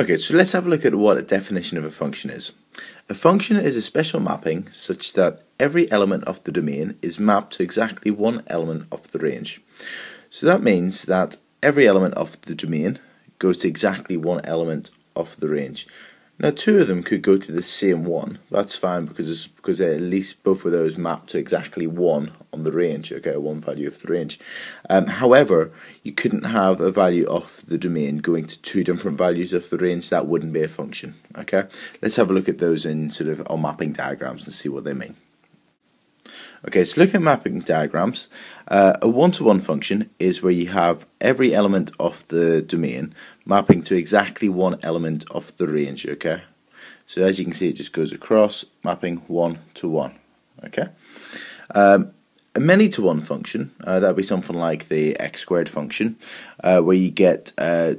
Okay, so let's have a look at what a definition of a function is. A function is a special mapping such that every element of the domain is mapped to exactly one element of the range. So that means that every element of the domain goes to exactly one element of the range. Now, two of them could go to the same one. That's fine because because at least both of those map to exactly one on the range. Okay, one value of the range. Um, however, you couldn't have a value of the domain going to two different values of the range. That wouldn't be a function. Okay, let's have a look at those in sort of on mapping diagrams and see what they mean. Okay, so looking at mapping diagrams, uh, a one-to-one -one function is where you have every element of the domain mapping to exactly one element of the range, okay? So as you can see, it just goes across, mapping one to one, okay? Um, a many-to-one function, uh, that would be something like the x squared function, uh, where you get uh,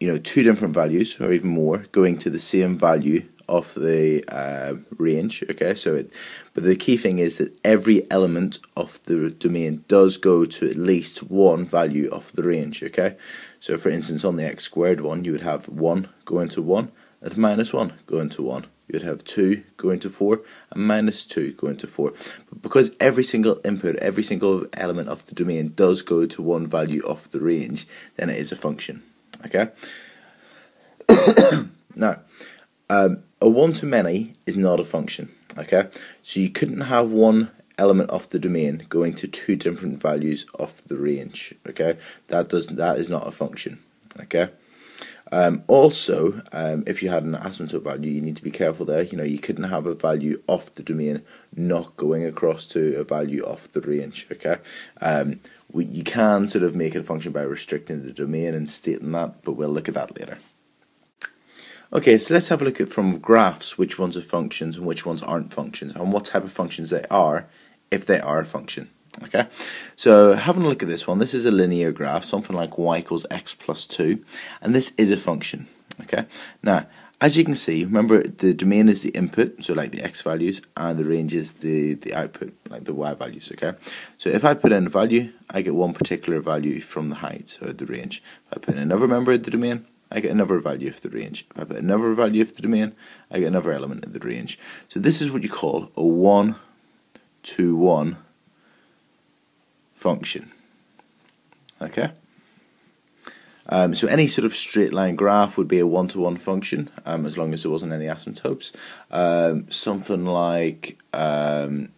you know two different values or even more going to the same value of the uh, range. Okay, so it, but the key thing is that every element of the domain does go to at least one value of the range. Okay, so for instance, on the x squared one, you would have one going to one and minus one going to one. You would have two going to four and minus two going to four. But because every single input, every single element of the domain does go to one value of the range, then it is a function. Okay. now, um, a one-to-many is not a function, okay? So you couldn't have one element of the domain going to two different values of the range, okay? That does that is not a function, okay? Um, also, um, if you had an asymptote value, you need to be careful there. You know, you couldn't have a value of the domain not going across to a value of the range. Okay, um, we, you can sort of make it a function by restricting the domain and stating that, but we'll look at that later. Okay, so let's have a look at from graphs which ones are functions and which ones aren't functions and what type of functions they are if they are a function. Okay, so having a look at this one, this is a linear graph, something like y equals x plus 2, and this is a function. Okay, now as you can see, remember the domain is the input, so like the x values, and the range is the, the output, like the y values, okay? So if I put in a value, I get one particular value from the height, so the range. If I put in another member of the domain, I get another value of the range. If I put another value of the domain, I get another element of the range. So this is what you call a one to one function. Okay? Um, so any sort of straight line graph would be a one-to-one -one function, um, as long as there wasn't any asymptotes. Um, something like um,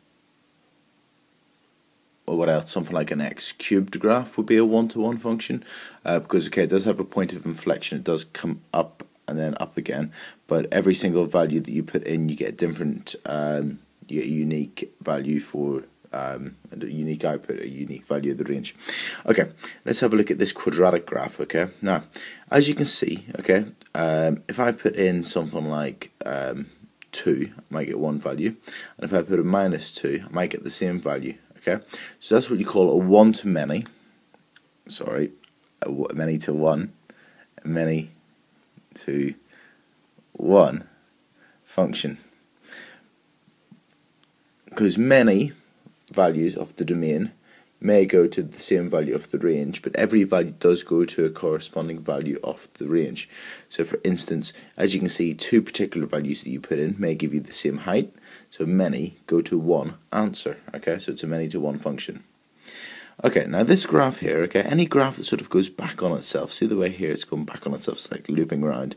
what else? Something like an x cubed graph would be a one-to-one function uh, because okay, it does have a point of inflection. It does come up and then up again, but every single value that you put in, you get a different, um, you get a unique value for um, a unique output, a unique value of the range. Okay, let's have a look at this quadratic graph. Okay, now as you can see, okay, um, if I put in something like um, two, I might get one value, and if I put a minus two, I might get the same value. Okay, so that's what you call a one to many. Sorry, many to one, many to one function. Because many values of the domain may go to the same value of the range, but every value does go to a corresponding value of the range. So for instance, as you can see, two particular values that you put in may give you the same height, so many go to one answer, okay, so it's a many to one function. Okay, now this graph here, okay, any graph that sort of goes back on itself, see the way here it's going back on itself, it's like looping around,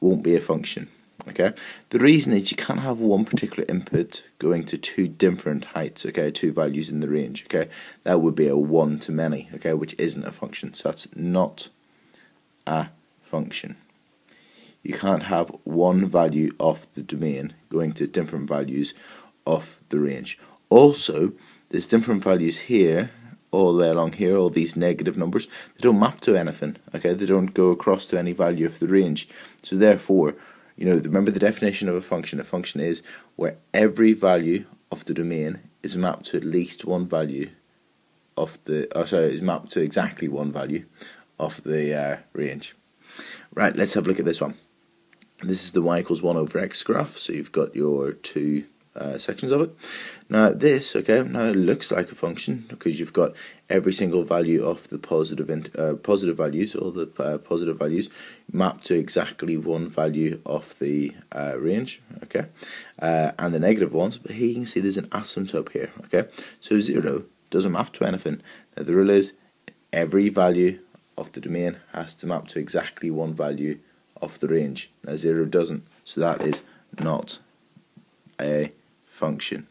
won't be a function. Okay, the reason is you can't have one particular input going to two different heights. Okay, two values in the range. Okay, that would be a one to many. Okay, which isn't a function. So that's not a function. You can't have one value of the domain going to different values of the range. Also, there's different values here all the way along here, all these negative numbers, they don't map to anything, okay? They don't go across to any value of the range. So therefore, you know, remember the definition of a function. A function is where every value of the domain is mapped to at least one value of the, oh sorry, is mapped to exactly one value of the uh, range. Right, let's have a look at this one. This is the y equals 1 over x graph, so you've got your two uh, sections of it. Now this, okay, now it looks like a function because you've got every single value of the positive uh, positive values, all the uh, positive values, mapped to exactly one value of the uh, range, okay, uh, and the negative ones. But here you can see there's an asymptote here, okay. So zero doesn't map to anything. Now the rule is every value of the domain has to map to exactly one value of the range. Now zero doesn't, so that is not a function.